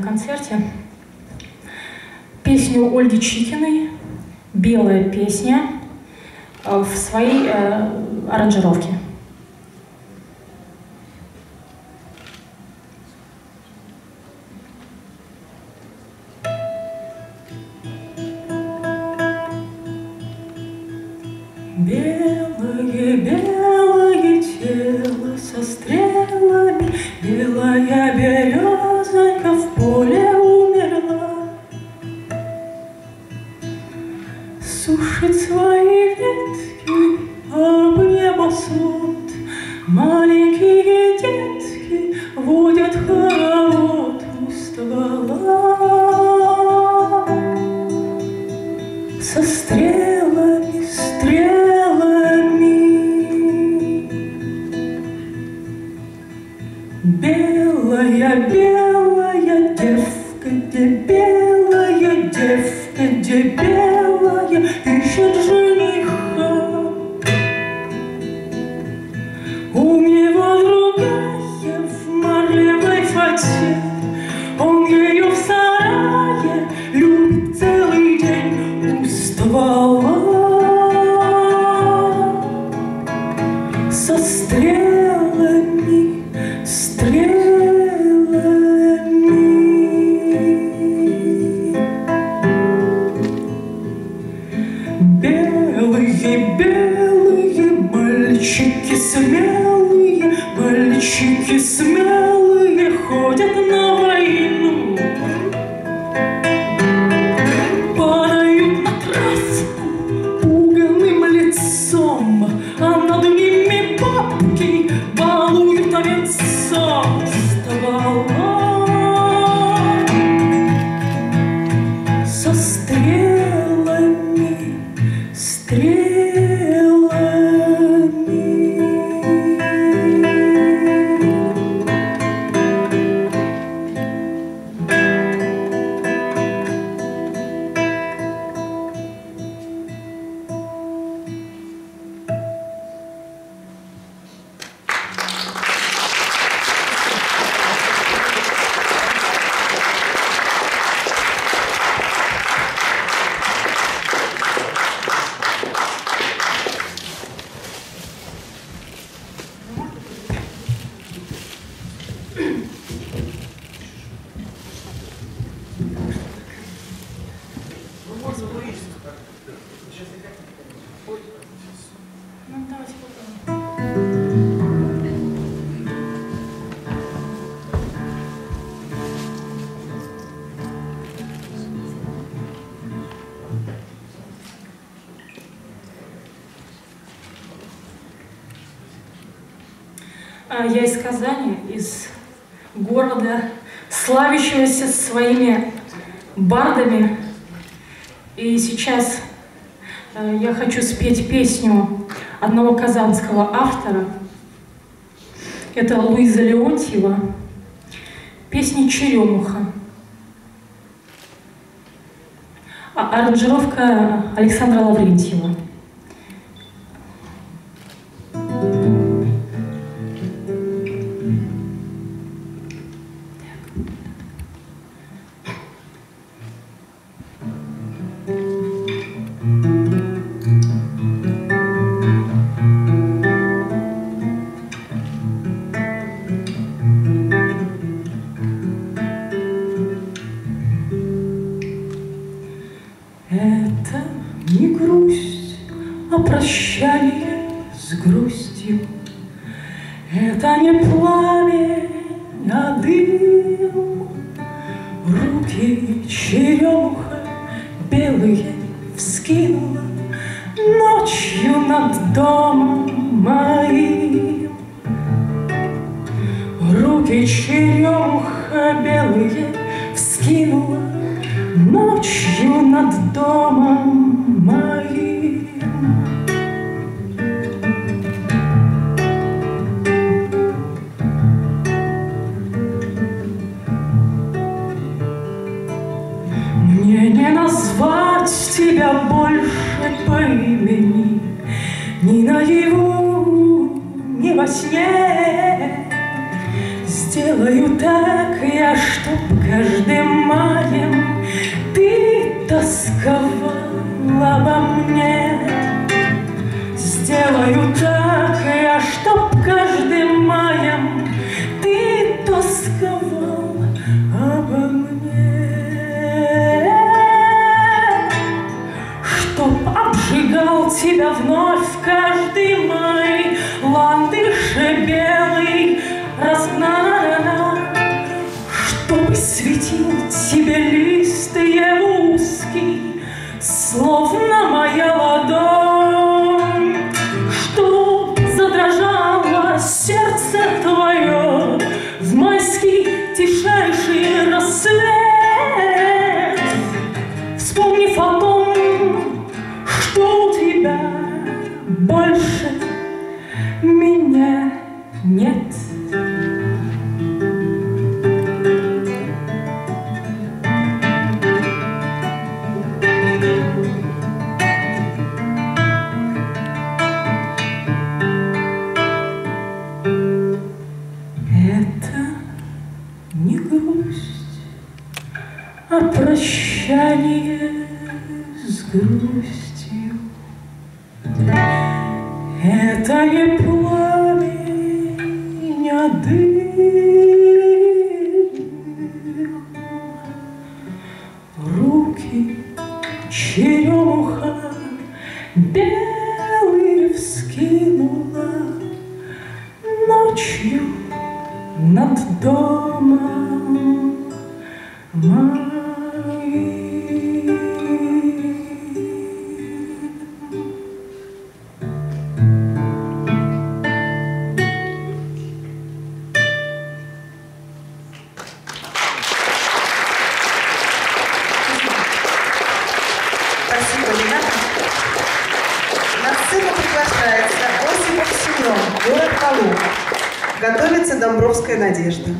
концерте песню Ольги Чикиной «Белая песня» в своей э, аранжировке. Белая, белая девка, где белая девка, где белая ищет жениха. А, Я из Казани, из города, славящегося своими бардами. И сейчас я хочу спеть песню одного казанского автора. Это Луиза Леонтьева. Песня «Черемуха». А аранжировка Александра Лаврентьева. Это не грусть, а прощание с грустью. Это не пламя, а дым. Руки черемуха белые вскинула Ночью над домом моим. Руки черемуха белые вскинула Ночью над домом моим. Мне не назвать тебя больше по имени, Ни наяву, ни во сне. Сделаю так я, чтоб вновь каждый май, ландыше белый, разнана, Чтоб светил тебе лист а прощание с грустью. Это не пламень, а дым. Руки черемуха белый вскинула ночью над домом моим. Готовится Домбровская Надежда.